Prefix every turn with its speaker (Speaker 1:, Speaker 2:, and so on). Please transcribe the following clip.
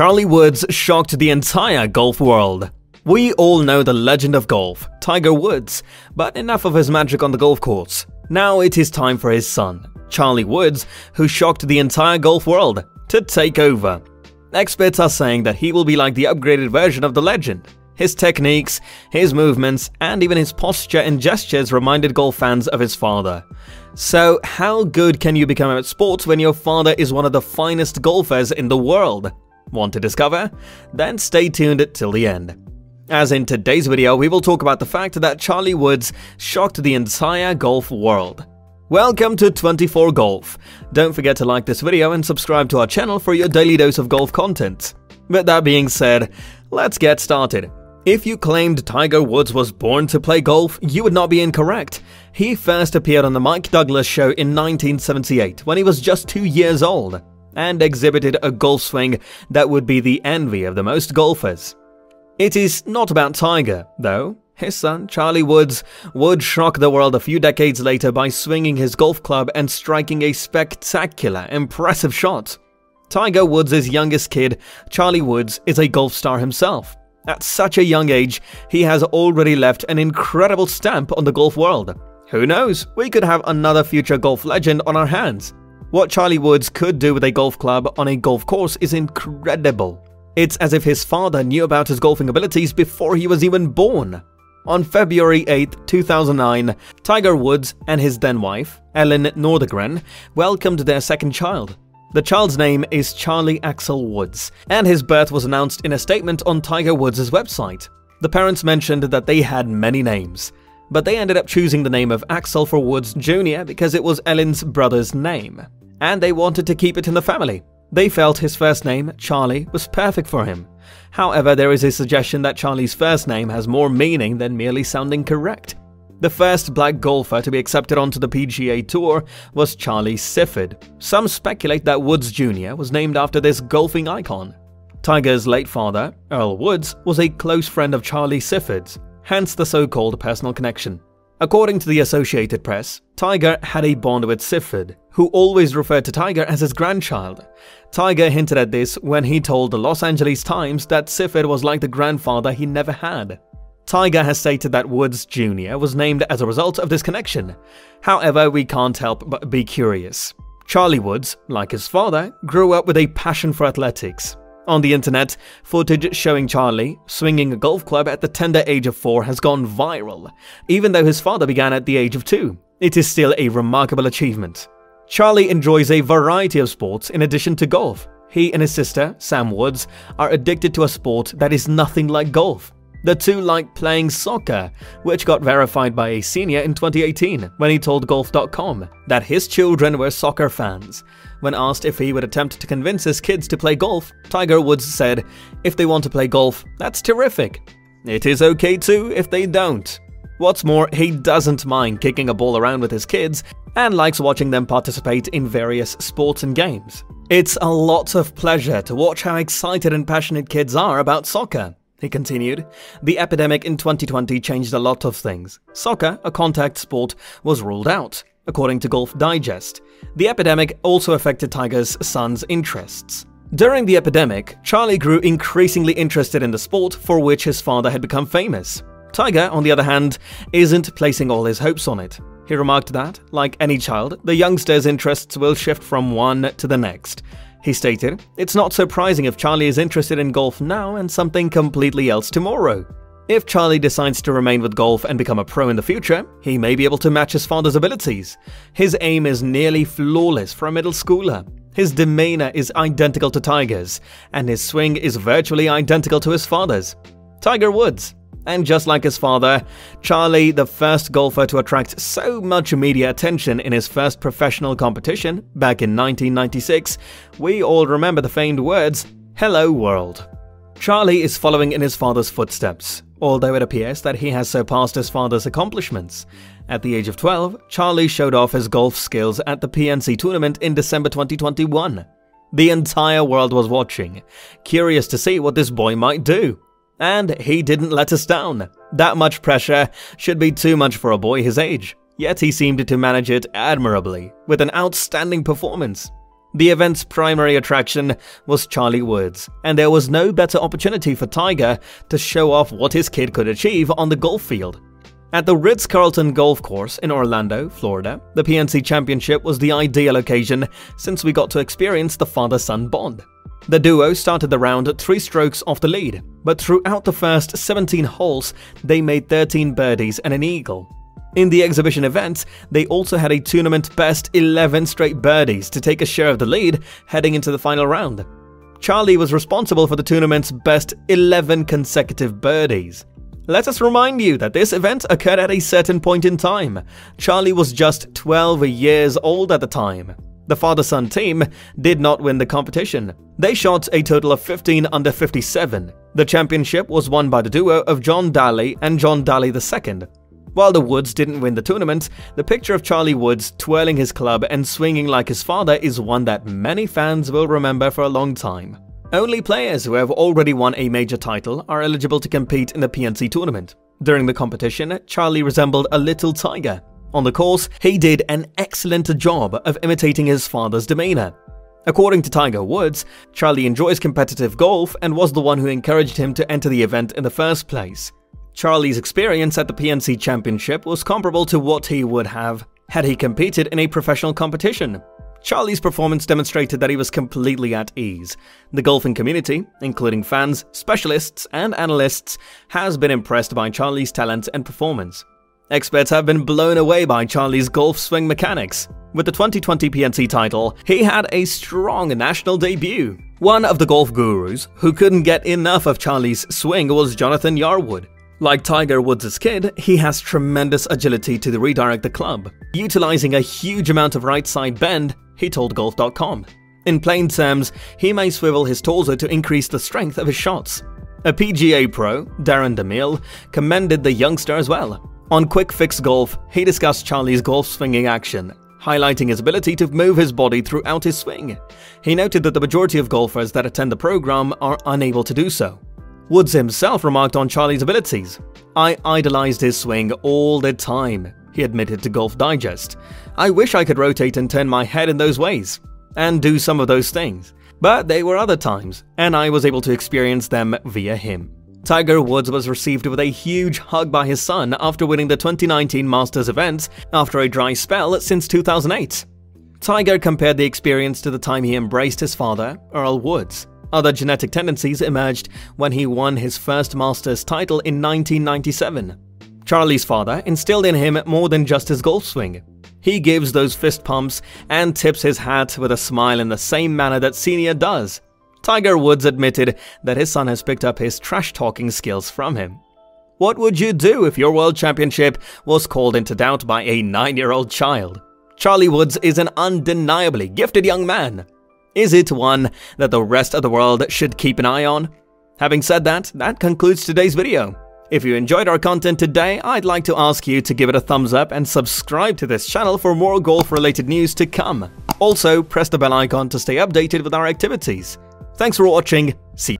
Speaker 1: Charlie Woods shocked the entire golf world. We all know the legend of golf, Tiger Woods, but enough of his magic on the golf course. Now it is time for his son, Charlie Woods, who shocked the entire golf world, to take over. Experts are saying that he will be like the upgraded version of the legend. His techniques, his movements, and even his posture and gestures reminded golf fans of his father. So, how good can you become at sports when your father is one of the finest golfers in the world? Want to discover? Then stay tuned till the end. As in today's video, we will talk about the fact that Charlie Woods shocked the entire golf world. Welcome to 24 Golf. Don't forget to like this video and subscribe to our channel for your daily dose of golf content. With that being said, let's get started. If you claimed Tiger Woods was born to play golf, you would not be incorrect. He first appeared on the Mike Douglas show in 1978 when he was just two years old and exhibited a golf swing that would be the envy of the most golfers. It is not about Tiger, though. His son, Charlie Woods, would shock the world a few decades later by swinging his golf club and striking a spectacular, impressive shot. Tiger Woods' youngest kid, Charlie Woods, is a golf star himself. At such a young age, he has already left an incredible stamp on the golf world. Who knows, we could have another future golf legend on our hands. What Charlie Woods could do with a golf club on a golf course is incredible. It's as if his father knew about his golfing abilities before he was even born. On February 8, 2009, Tiger Woods and his then wife, Elin Nordegren, welcomed their second child. The child's name is Charlie Axel Woods, and his birth was announced in a statement on Tiger Woods' website. The parents mentioned that they had many names, but they ended up choosing the name of Axel for Woods Jr. because it was Elin's brother's name, and they wanted to keep it in the family. They felt his first name, Charlie, was perfect for him. However, there is a suggestion that Charlie's first name has more meaning than merely sounding correct. The first black golfer to be accepted onto the PGA Tour was Charlie Sifford. Some speculate that Woods Jr. was named after this golfing icon. Tiger's late father, Earl Woods, was a close friend of Charlie Sifford's, hence the so-called personal connection. According to the Associated Press, Tiger had a bond with Sifford, who always referred to Tiger as his grandchild. Tiger hinted at this when he told the Los Angeles Times that Sifford was like the grandfather he never had. Tiger has stated that Woods Jr. was named as a result of this connection. However, we can't help but be curious. Charlie Woods, like his father, grew up with a passion for athletics. On the internet, footage showing Charlie swinging a golf club at the tender age of 4 has gone viral, even though his father began at the age of 2. It is still a remarkable achievement. Charlie enjoys a variety of sports in addition to golf. He and his sister, Sam Woods, are addicted to a sport that is nothing like golf. The two like playing soccer, which got verified by a senior in 2018 when he told Golf.com that his children were soccer fans. When asked if he would attempt to convince his kids to play golf, Tiger Woods said, If they want to play golf, that's terrific. It is okay too if they don't. What's more, he doesn't mind kicking a ball around with his kids and likes watching them participate in various sports and games. It's a lot of pleasure to watch how excited and passionate kids are about soccer. He continued, The epidemic in 2020 changed a lot of things. Soccer, a contact sport, was ruled out, according to Golf Digest. The epidemic also affected Tiger's son's interests. During the epidemic, Charlie grew increasingly interested in the sport for which his father had become famous. Tiger, on the other hand, isn't placing all his hopes on it. He remarked that, like any child, the youngster's interests will shift from one to the next. He stated, It's not surprising if Charlie is interested in golf now and something completely else tomorrow. If Charlie decides to remain with golf and become a pro in the future, he may be able to match his father's abilities. His aim is nearly flawless for a middle schooler. His demeanor is identical to Tiger's, and his swing is virtually identical to his father's. Tiger Woods, and just like his father, Charlie, the first golfer to attract so much media attention in his first professional competition back in 1996, we all remember the famed words, Hello World. Charlie is following in his father's footsteps, although it appears that he has surpassed his father's accomplishments. At the age of 12, Charlie showed off his golf skills at the PNC tournament in December 2021. The entire world was watching, curious to see what this boy might do. And he didn't let us down. That much pressure should be too much for a boy his age, yet he seemed to manage it admirably, with an outstanding performance. The event's primary attraction was Charlie Woods, and there was no better opportunity for Tiger to show off what his kid could achieve on the golf field. At the Ritz-Carlton Golf Course in Orlando, Florida, the PNC Championship was the ideal occasion since we got to experience the father-son bond. The duo started the round three strokes off the lead, but throughout the first 17 holes, they made 13 birdies and an eagle. In the exhibition event, they also had a tournament best 11 straight birdies to take a share of the lead heading into the final round. Charlie was responsible for the tournament's best 11 consecutive birdies. Let us remind you that this event occurred at a certain point in time. Charlie was just 12 years old at the time. The father-son team did not win the competition. They shot a total of 15 under 57. The championship was won by the duo of John Daly and John Daly II. While the Woods didn't win the tournament, the picture of Charlie Woods twirling his club and swinging like his father is one that many fans will remember for a long time. Only players who have already won a major title are eligible to compete in the PNC tournament. During the competition, Charlie resembled a little tiger. On the course, he did an excellent job of imitating his father's demeanor. According to Tiger Woods, Charlie enjoys competitive golf and was the one who encouraged him to enter the event in the first place. Charlie's experience at the PNC Championship was comparable to what he would have had he competed in a professional competition. Charlie's performance demonstrated that he was completely at ease. The golfing community, including fans, specialists, and analysts, has been impressed by Charlie's talent and performance. Experts have been blown away by Charlie's golf swing mechanics. With the 2020 PNC title, he had a strong national debut. One of the golf gurus who couldn't get enough of Charlie's swing was Jonathan Yarwood. Like Tiger Woods' kid, he has tremendous agility to redirect the club, utilizing a huge amount of right side bend he told Golf.com. In plain terms, he may swivel his torso to increase the strength of his shots. A PGA pro, Darren DeMille, commended the youngster as well. On Quick Fix Golf, he discussed Charlie's golf swinging action, highlighting his ability to move his body throughout his swing. He noted that the majority of golfers that attend the program are unable to do so. Woods himself remarked on Charlie's abilities. I idolized his swing all the time, he admitted to Golf Digest. I wish I could rotate and turn my head in those ways, and do some of those things. But they were other times, and I was able to experience them via him. Tiger Woods was received with a huge hug by his son after winning the 2019 Masters event after a dry spell since 2008. Tiger compared the experience to the time he embraced his father, Earl Woods. Other genetic tendencies emerged when he won his first Masters title in 1997. Charlie's father instilled in him more than just his golf swing. He gives those fist pumps and tips his hat with a smile in the same manner that Senior does. Tiger Woods admitted that his son has picked up his trash-talking skills from him. What would you do if your world championship was called into doubt by a 9-year-old child? Charlie Woods is an undeniably gifted young man. Is it one that the rest of the world should keep an eye on? Having said that, that concludes today's video. If you enjoyed our content today, I'd like to ask you to give it a thumbs up and subscribe to this channel for more golf related news to come. Also, press the bell icon to stay updated with our activities. Thanks for watching, see